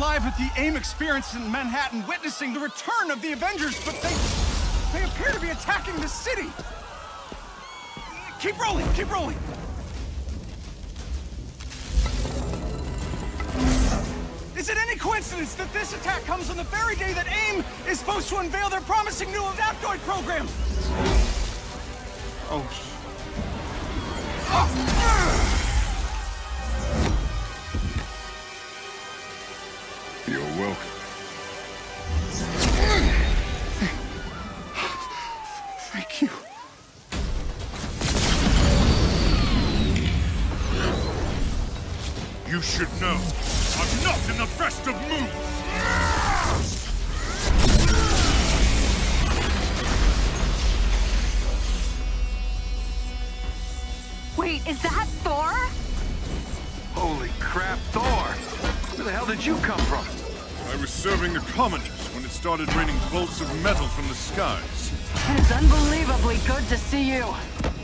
live at the AIM experience in Manhattan, witnessing the return of the Avengers, but they... they appear to be attacking the city! Keep rolling, keep rolling! Is it any coincidence that this attack comes on the very day that AIM is supposed to unveil their promising new Adaptoid program? Oh. oh. You should know, I'm not in the best of moods! Wait, is that Thor? Holy crap, Thor! Where the hell did you come from? I was serving the commoners when it started raining bolts of metal from the skies. It's unbelievably good to see you.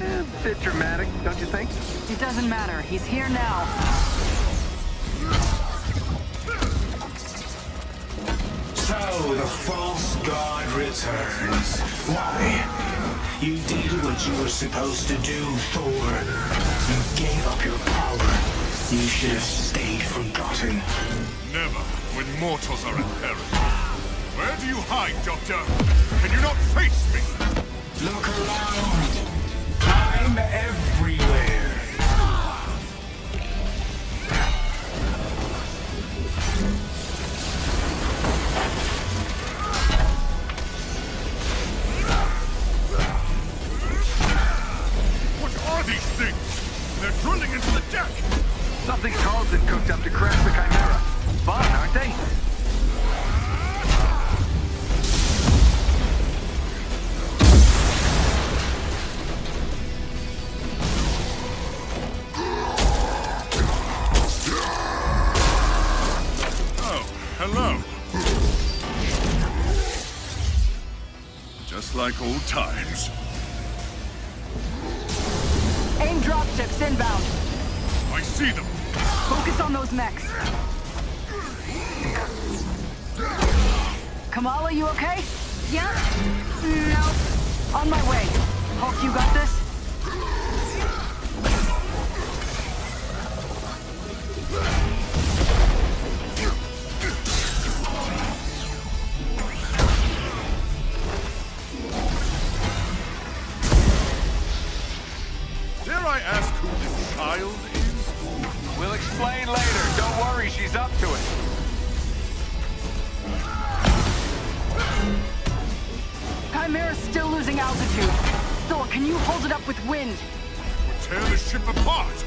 Eh, bit dramatic, don't you think? It doesn't matter. He's here now. So, the false god returns. Why? You did what you were supposed to do, Thor. You gave up your power. You should have stayed forgotten. Never, when mortals are in peril. Where do you hide, Doctor? Can you not face me? Look around. I'm everywhere. Deck! Something Carlton cooked up to crash the Chimera. Fun, aren't they? Oh, hello. Just like old times. I see them. Focus on those mechs. Kamala, you okay? Yeah. No. On my way. Hulk, you got this? Dare I ask who this child is? We'll explain later. Don't worry, she's up to it. Chimera's still losing altitude. Thor, can you hold it up with wind? Would tear the ship apart.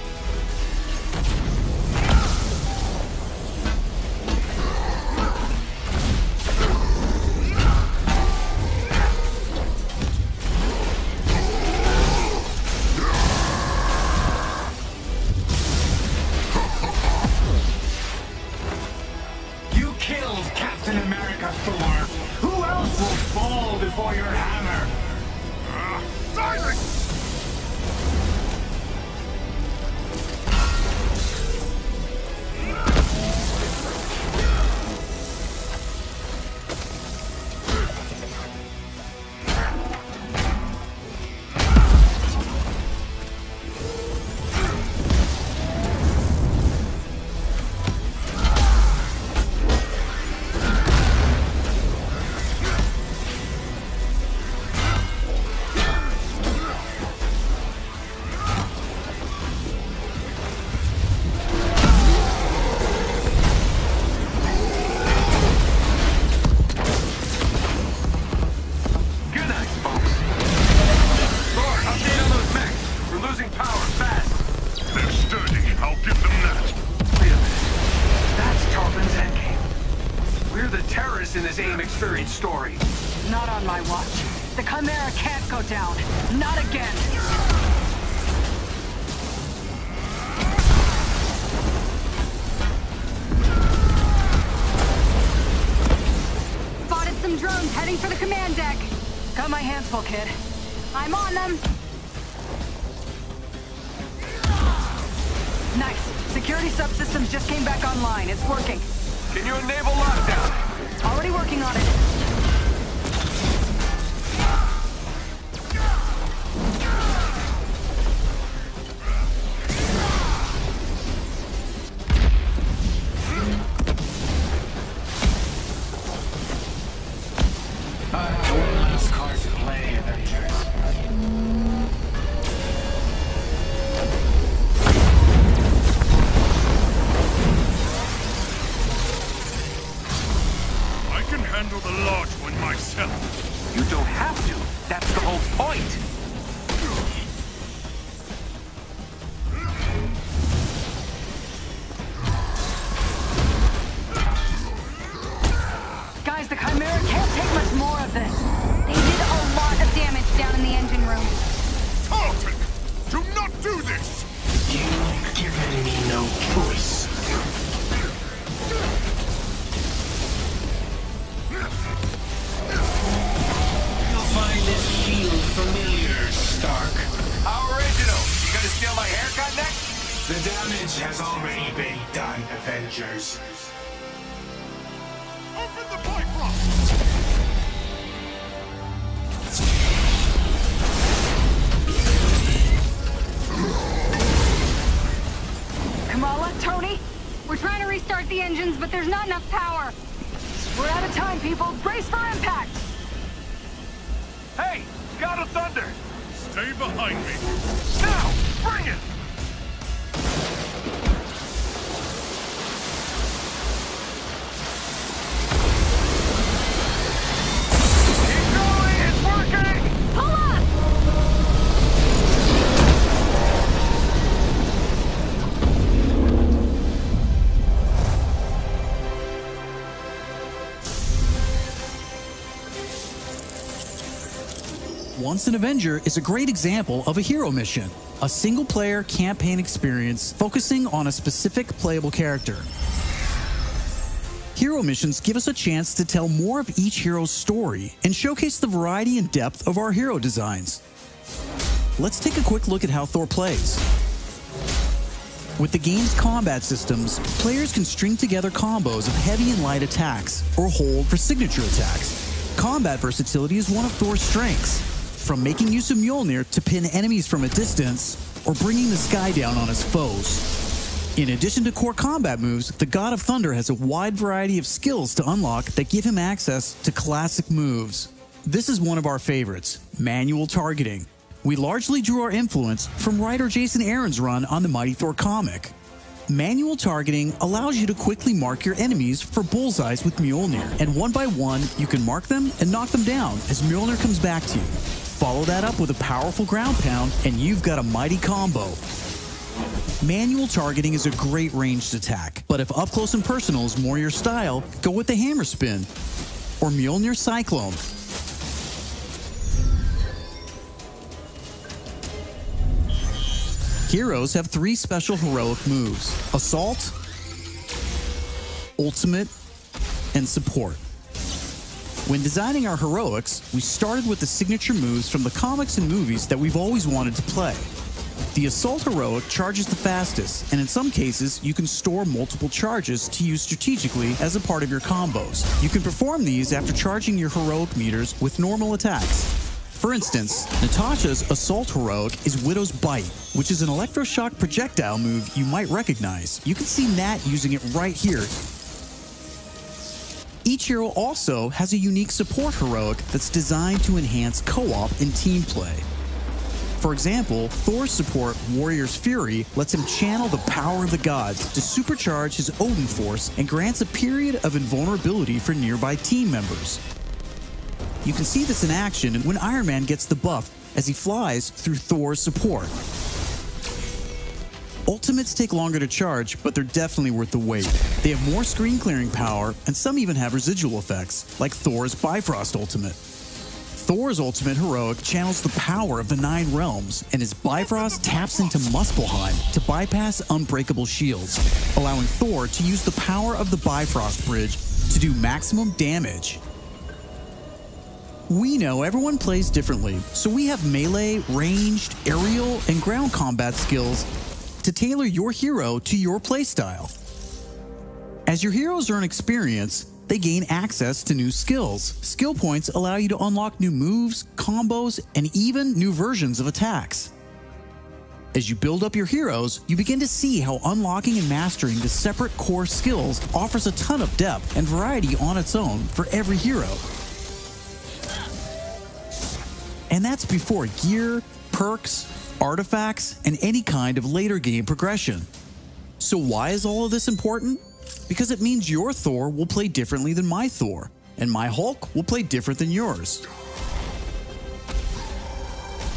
Steal haircut? The damage has already been done, Avengers. Open the Bifrost! Kamala, Tony, we're trying to restart the engines, but there's not enough power. We're out of time, people. Brace for impact. Hey, God of Thunder. Stay behind me. Now, bring it. Once an Avenger is a great example of a hero mission, a single player campaign experience focusing on a specific playable character. Hero missions give us a chance to tell more of each hero's story and showcase the variety and depth of our hero designs. Let's take a quick look at how Thor plays. With the game's combat systems, players can string together combos of heavy and light attacks, or hold for signature attacks. Combat versatility is one of Thor's strengths, from making use of Mjolnir to pin enemies from a distance, or bringing the sky down on his foes. In addition to core combat moves, the God of Thunder has a wide variety of skills to unlock that give him access to classic moves. This is one of our favorites manual targeting. We largely drew our influence from writer Jason Aaron's run on the Mighty Thor comic. Manual targeting allows you to quickly mark your enemies for bullseyes with Mjolnir, and one by one, you can mark them and knock them down as Mjolnir comes back to you. Follow that up with a powerful ground pound, and you've got a mighty combo. Manual targeting is a great ranged attack, but if up close and personal is more your style, go with the hammer spin or Mjolnir Cyclone. Heroes have three special heroic moves Assault, Ultimate, and Support. When designing our heroics, we started with the signature moves from the comics and movies that we've always wanted to play. The Assault Heroic charges the fastest, and in some cases, you can store multiple charges to use strategically as a part of your combos. You can perform these after charging your heroic meters with normal attacks. For instance, Natasha's Assault Heroic is Widow's Bite, which is an electroshock projectile move you might recognize. You can see Nat using it right here. Each hero also has a unique support heroic that's designed to enhance co-op and team play. For example, Thor's support, Warrior's Fury, lets him channel the power of the gods to supercharge his Odin force and grants a period of invulnerability for nearby team members. You can see this in action when Iron Man gets the buff as he flies through Thor's support. Ultimates take longer to charge, but they're definitely worth the wait. They have more screen clearing power, and some even have residual effects, like Thor's Bifrost Ultimate. Thor's ultimate heroic channels the power of the Nine Realms, and his Bifrost taps into Muspelheim to bypass unbreakable shields, allowing Thor to use the power of the Bifrost Bridge to do maximum damage. We know everyone plays differently, so we have melee, ranged, aerial, and ground combat skills to tailor your hero to your playstyle. As your heroes earn experience, they gain access to new skills. Skill points allow you to unlock new moves, combos, and even new versions of attacks. As you build up your heroes, you begin to see how unlocking and mastering the separate core skills offers a ton of depth and variety on its own for every hero. And that's before gear, perks, artifacts, and any kind of later game progression. So, why is all of this important? Because it means your Thor will play differently than my Thor, and my Hulk will play different than yours.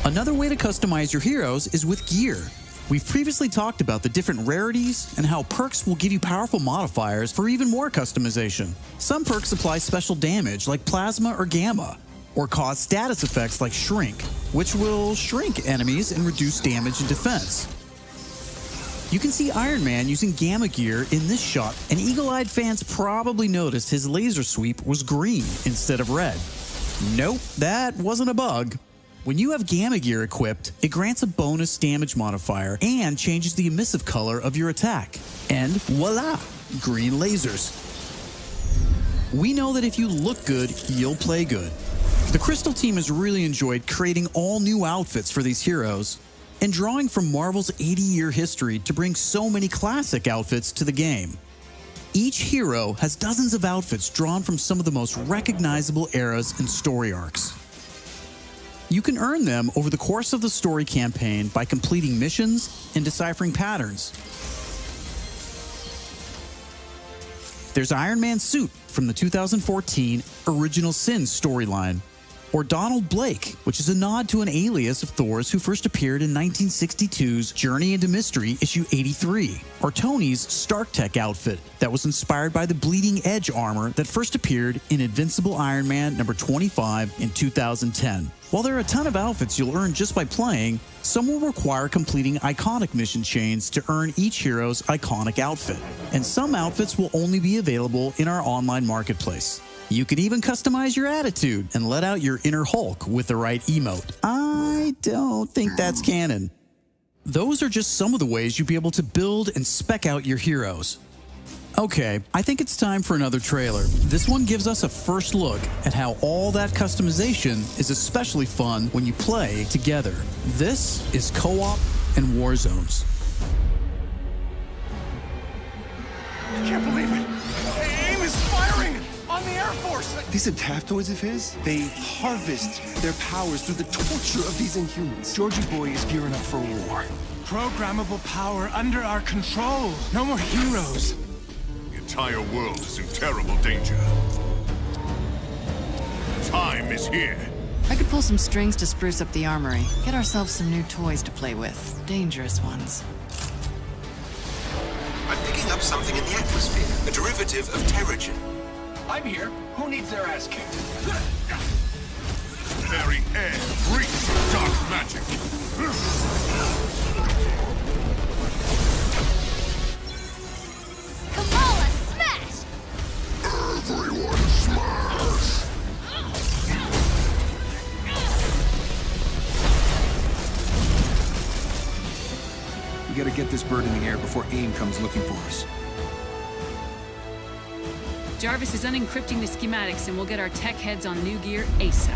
Another way to customize your heroes is with gear. We've previously talked about the different rarities and how perks will give you powerful modifiers for even more customization. Some perks apply special damage like plasma or gamma, or cause status effects like shrink, which will shrink enemies and reduce damage and defense. You can see Iron Man using gamma gear in this shot, and eagle eyed fans probably noticed his laser sweep was green instead of red. Nope, that wasn't a bug. When you have Gamma Gear equipped, it grants a bonus damage modifier and changes the emissive color of your attack. And voila, green lasers. We know that if you look good, you'll play good. The Crystal team has really enjoyed creating all new outfits for these heroes and drawing from Marvel's 80 year history to bring so many classic outfits to the game. Each hero has dozens of outfits drawn from some of the most recognizable eras and story arcs. You can earn them over the course of the story campaign by completing missions and deciphering patterns. There's Iron Man's suit from the 2014 Original Sin storyline, or Donald Blake, which is a nod to an alias of Thor's who first appeared in 1962's Journey into Mystery issue 83, or Tony's Stark Tech outfit that was inspired by the Bleeding Edge armor that first appeared in Invincible Iron Man number 25 in 2010. While there are a ton of outfits you'll earn just by playing, some will require completing iconic mission chains to earn each hero's iconic outfit, and some outfits will only be available in our online marketplace. You can even customize your attitude and let out your inner Hulk with the right emote. I don't think that's canon. Those are just some of the ways you'll be able to build and spec out your heroes. Okay, I think it's time for another trailer. This one gives us a first look at how all that customization is especially fun when you play together. This is Co op and War Zones. I can't believe the Air Force! These adaptoids of his, they harvest their powers through the torture of these inhumans. Georgie Boy is gearing up for war. Programmable power under our control. No more heroes. The entire world is in terrible danger. Time is here. I could pull some strings to spruce up the armory. Get ourselves some new toys to play with. Dangerous ones. I'm picking up something in the atmosphere, a derivative of Terrigen. I'm here. Who needs their ass kicked? Very air breathes dark magic. Kamala, smash! Everyone smash! We gotta get this bird in the air before AIM comes looking for us. Jarvis is unencrypting the schematics and we'll get our tech heads on new gear ASAP.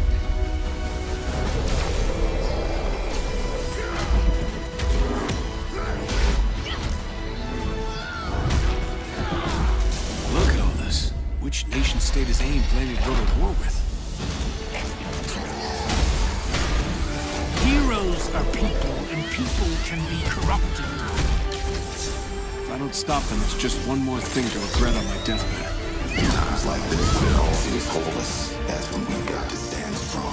Look at all this. Which nation state is AIM planning to go to war with? Heroes are people, and people can be corrupted. If I don't stop them, it's just one more thing to regret on my deathbed. Times like this, when all seems hopeless, that's when we've got to stand strong.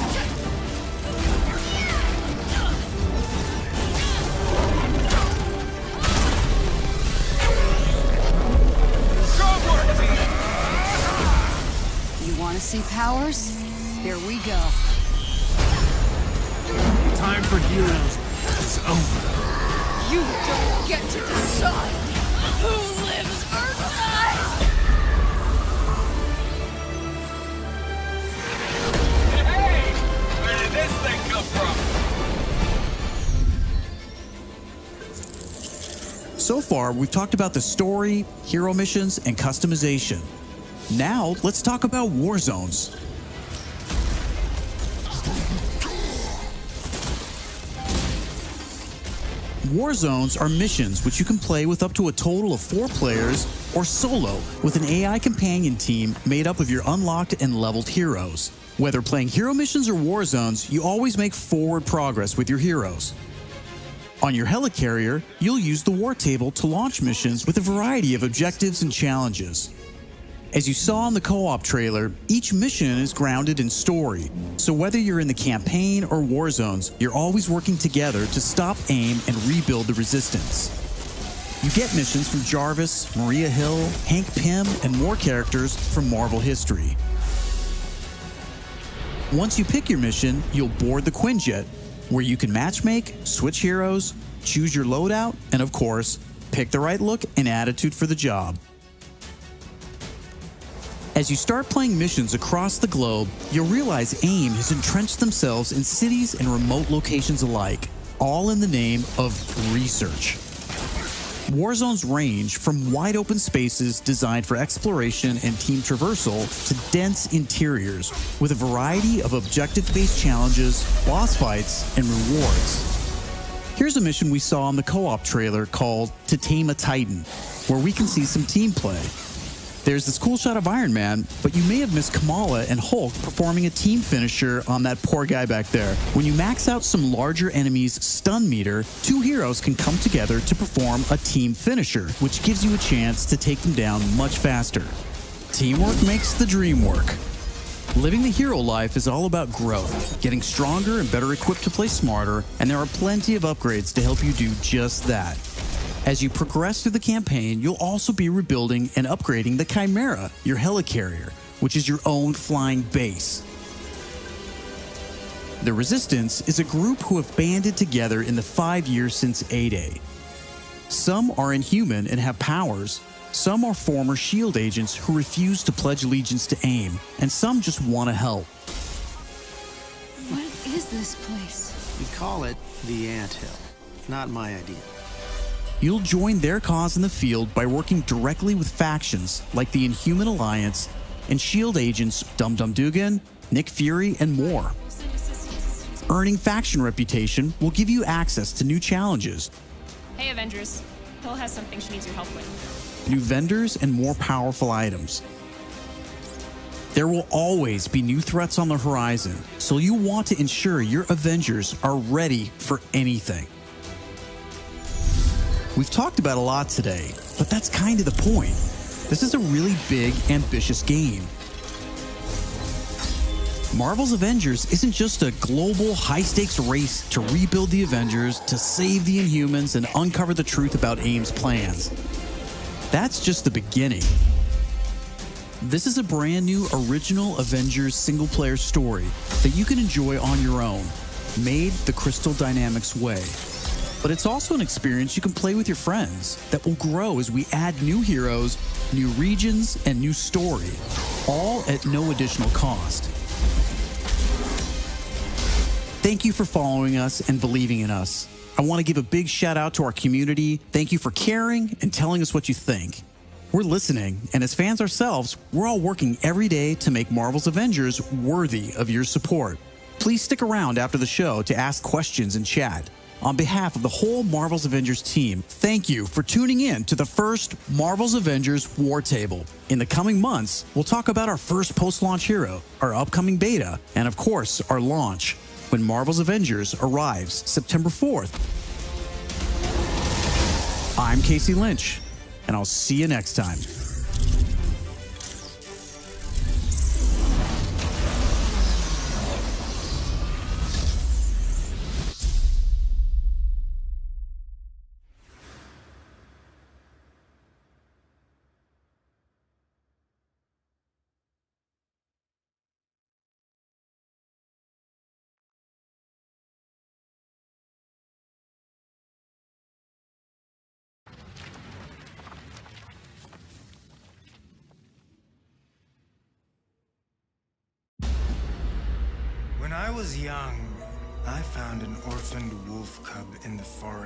You want to see powers? Here we go. Time for heroes is over. You don't get to decide who lives or dies! This thing come from? So far, we've talked about the story, hero missions, and customization. Now, let's talk about war zones. War zones are missions which you can play with up to a total of four players or solo with an AI companion team made up of your unlocked and leveled heroes. Whether playing hero missions or war zones, you always make forward progress with your heroes. On your helicarrier, you'll use the war table to launch missions with a variety of objectives and challenges. As you saw in the co op trailer, each mission is grounded in story, so whether you're in the campaign or war zones, you're always working together to stop AIM and rebuild the resistance. You get missions from Jarvis, Maria Hill, Hank Pym, and more characters from Marvel history. Once you pick your mission, you'll board the Quinjet, where you can matchmake, switch heroes, choose your loadout, and of course, pick the right look and attitude for the job. As you start playing missions across the globe, you'll realize AIM has entrenched themselves in cities and remote locations alike, all in the name of research. War zones range from wide open spaces designed for exploration and team traversal to dense interiors with a variety of objective based challenges, boss fights, and rewards. Here's a mission we saw in the co op trailer called To Tame a Titan, where we can see some team play. There's this cool shot of Iron Man, but you may have missed Kamala and Hulk performing a team finisher on that poor guy back there. When you max out some larger enemies' stun meter, two heroes can come together to perform a team finisher, which gives you a chance to take them down much faster. Teamwork makes the dream work. Living the hero life is all about growth, getting stronger and better equipped to play smarter, and there are plenty of upgrades to help you do just that. As you progress through the campaign, you'll also be rebuilding and upgrading the Chimera, your helicarrier, which is your own flying base. The Resistance is a group who have banded together in the five years since A-Day. Some are inhuman and have powers, some are former SHIELD agents who refuse to pledge allegiance to AIM, and some just want to help. What is this place? We call it the Ant Hill. Not my idea. You'll join their cause in the field by working directly with factions like the Inhuman Alliance and SHIELD agents Dum Dum Dugan, Nick Fury, and more. Earning faction reputation will give you access to new challenges, Hey, Avengers. Hill has something she needs your help with. new vendors, and more powerful items. There will always be new threats on the horizon, so you want to ensure your Avengers are ready for anything. We've talked about a lot today, but that's kind of the point. This is a really big, ambitious game. Marvel's Avengers isn't just a global, high stakes race to rebuild the Avengers, to save the Inhumans, and uncover the truth about AIM's plans. That's just the beginning. This is a brand new original Avengers single player story that you can enjoy on your own, made the Crystal Dynamics way. But it's also an experience you can play with your friends that will grow as we add new heroes, new regions, and new story, all at no additional cost. Thank you for following us and believing in us. I want to give a big shout out to our community. Thank you for caring and telling us what you think. We're listening, and as fans ourselves, we're all working every day to make Marvel's Avengers worthy of your support. Please stick around after the show to ask questions and chat. On behalf of the whole Marvel's Avengers team, thank you for tuning in to the first Marvel's Avengers War Table. In the coming months, we'll talk about our first post launch hero, our upcoming beta, and of course, our launch when Marvel's Avengers arrives September 4th. I'm Casey Lynch, and I'll see you next time.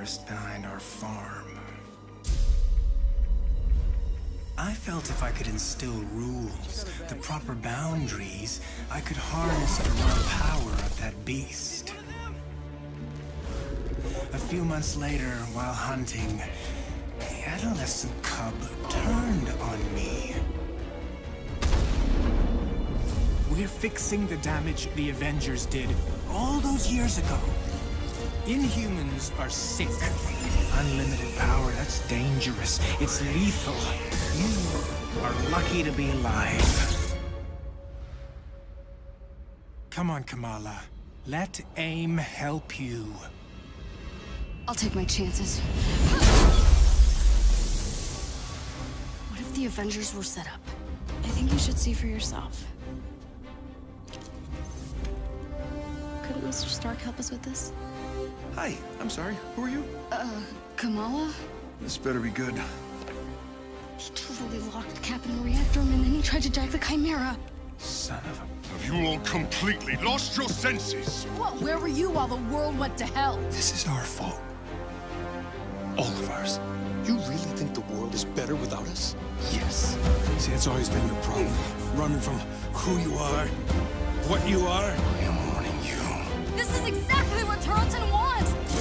Forest behind our farm. I felt if I could instill rules, the proper boundaries, I could harness the raw power of that beast. A few months later, while hunting, the adolescent cub turned on me. We're fixing the damage the Avengers did all those years ago. Inhumans are sick. Unlimited power, that's dangerous. It's lethal. You are lucky to be alive. Come on, Kamala. Let AIM help you. I'll take my chances. What if the Avengers were set up? I think you should see for yourself. Couldn't Mr. Stark help us with this? Hi, I'm sorry. Who are you? Uh, Kamala? This better be good. He totally locked Cap in the reactor room and then he tried to jack the Chimera. Son of a... Have you all completely lost your senses? What? Where were you while the world went to hell? This is our fault. All of ours. You really think the world is better without us? Yes. See, that's always been your problem. Running from who you are, what you are.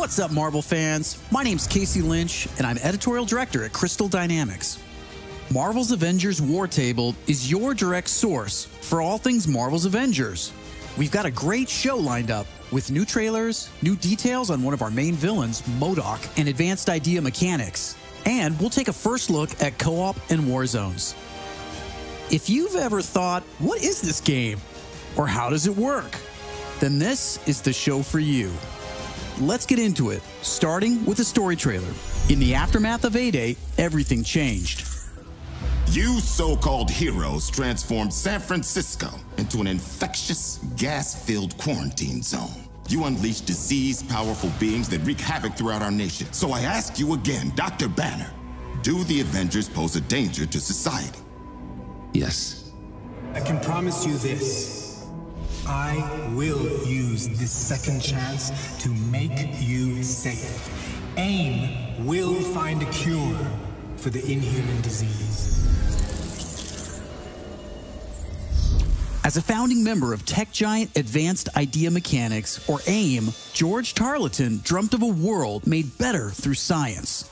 What's up, Marvel fans? My name's Casey Lynch, and I'm editorial director at Crystal Dynamics. Marvel's Avengers War Table is your direct source for all things Marvel's Avengers. We've got a great show lined up with new trailers, new details on one of our main villains, MODOK, and advanced idea mechanics. And we'll take a first look at co op and war zones. If you've ever thought, what is this game? Or how does it work? Then this is the show for you. Let's get into it, starting with a story trailer. In the aftermath of A Day, everything changed. You so called heroes transformed San Francisco into an infectious, gas filled quarantine zone. You unleashed disease powerful beings that wreak havoc throughout our nation. So I ask you again, Dr. Banner do the Avengers pose a danger to society? Yes. I can promise you this. I will use this second chance to make you safe. AIM will find a cure for the inhuman disease. As a founding member of tech giant Advanced Idea Mechanics, or AIM, George Tarleton dreamt of a world made better through science.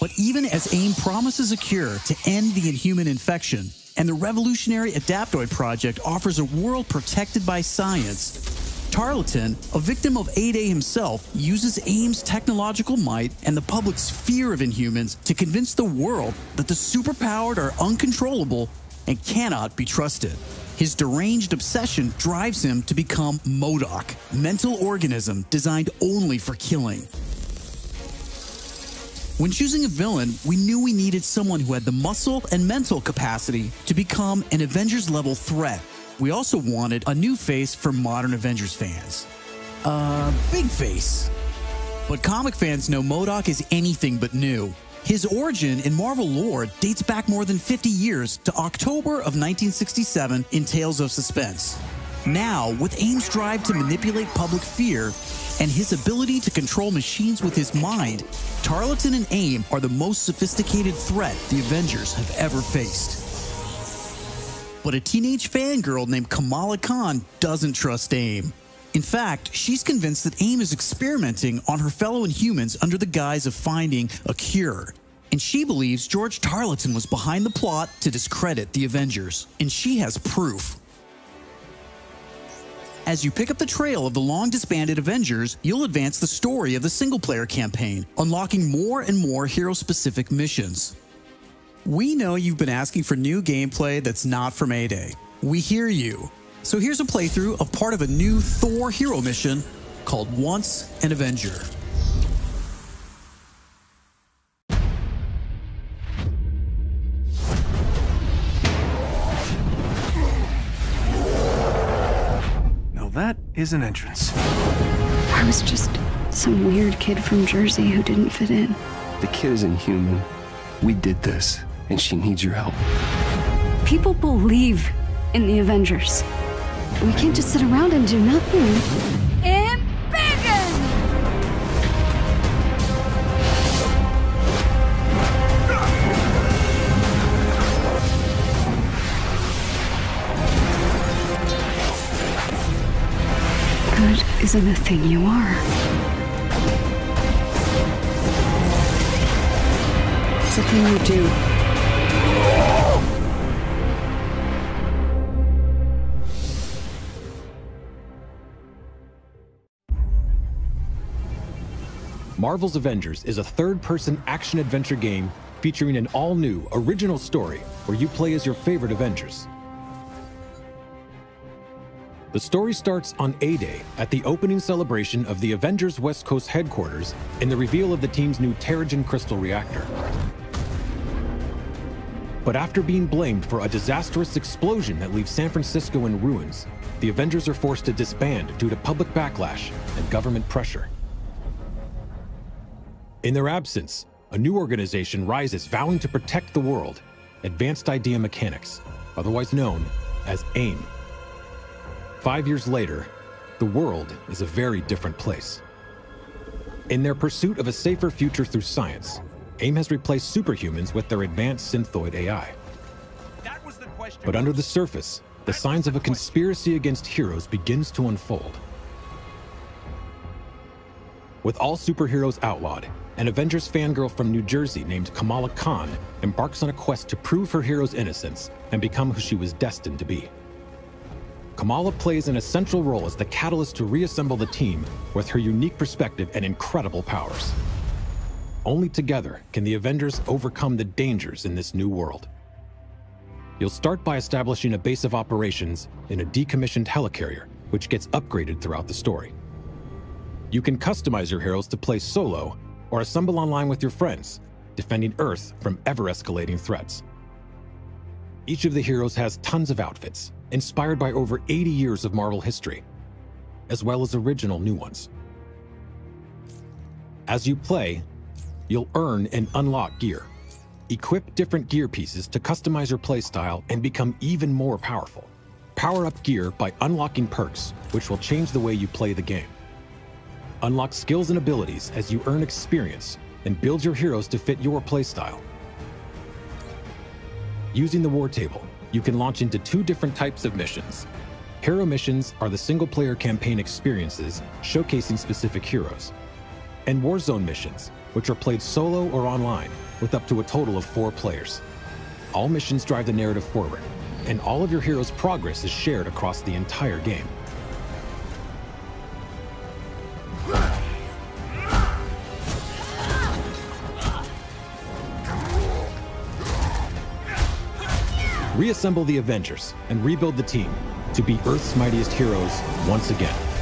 But even as AIM promises a cure to end the inhuman infection, and the revolutionary Adaptoid project offers a world protected by science, Tarleton, a victim of A-Day himself, uses AIM's technological might and the public's fear of Inhumans to convince the world that the superpowered are uncontrollable and cannot be trusted. His deranged obsession drives him to become MODOK, mental organism designed only for killing. When choosing a villain, we knew we needed someone who had the muscle and mental capacity to become an Avengers level threat. We also wanted a new face for modern Avengers fans. Uh, big face. But comic fans know MODOK is anything but new. His origin in Marvel lore dates back more than 50 years to October of 1967 in Tales of Suspense. Now, with AIM's drive to manipulate public fear and his ability to control machines with his mind, Tarleton and AIM are the most sophisticated threat the Avengers have ever faced. But a teenage fangirl named Kamala Khan doesn't trust AIM. In fact, she's convinced that AIM is experimenting on her fellow Inhumans under the guise of finding a cure. And she believes George Tarleton was behind the plot to discredit the Avengers. And she has proof. As you pick up the trail of the long disbanded Avengers, you'll advance the story of the single player campaign, unlocking more and more hero specific missions. We know you've been asking for new gameplay that's not from A Day. We hear you. So here's a playthrough of part of a new Thor hero mission called Once an Avenger. That is an entrance. I was just some weird kid from Jersey who didn't fit in. The kid isn't human. We did this, and she needs your help. People believe in the Avengers. We can't just sit around and do nothing. Isn't a thing you are. It's a thing you do. Marvel's Avengers is a third person action adventure game featuring an all new, original story where you play as your favorite Avengers. The story starts on A Day at the opening celebration of the Avengers West Coast headquarters in the reveal of the team's new Terrigen Crystal reactor. But after being blamed for a disastrous explosion that leaves San Francisco in ruins, the Avengers are forced to disband due to public backlash and government pressure. In their absence, a new organization rises vowing to protect the world Advanced Idea Mechanics, otherwise known as AIM. Five years later, the world is a very different place. In their pursuit of a safer future through science, AIM has replaced superhumans with their advanced synthoid AI. But under the surface, the signs of a conspiracy against heroes begins to unfold. With all superheroes outlawed, an Avengers fangirl from New Jersey named Kamala Khan embarks on a quest to prove her hero's innocence and become who she was destined to be. Kamala plays an essential role as the catalyst to reassemble the team with her unique perspective and incredible powers. Only together can the Avengers overcome the dangers in this new world. You'll start by establishing a base of operations in a decommissioned helicarrier, which gets upgraded throughout the story. You can customize your heroes to play solo or assemble online with your friends, defending Earth from ever escalating threats. Each of the heroes has tons of outfits, inspired by over 80 years of Marvel history, as well as original new ones. As you play, you'll earn and unlock gear. Equip different gear pieces to customize your playstyle and become even more powerful. Power up gear by unlocking perks, which will change the way you play the game. Unlock skills and abilities as you earn experience and build your heroes to fit your playstyle. Using the war table, you can launch into two different types of missions. Hero missions are the single-player campaign experiences showcasing specific heroes. And Warzone missions, which are played solo or online with up to a total of four players. All missions drive the narrative forward, and all of your hero's progress is shared across the entire game. Reassemble the Avengers and rebuild the team to be Earth's mightiest heroes once again.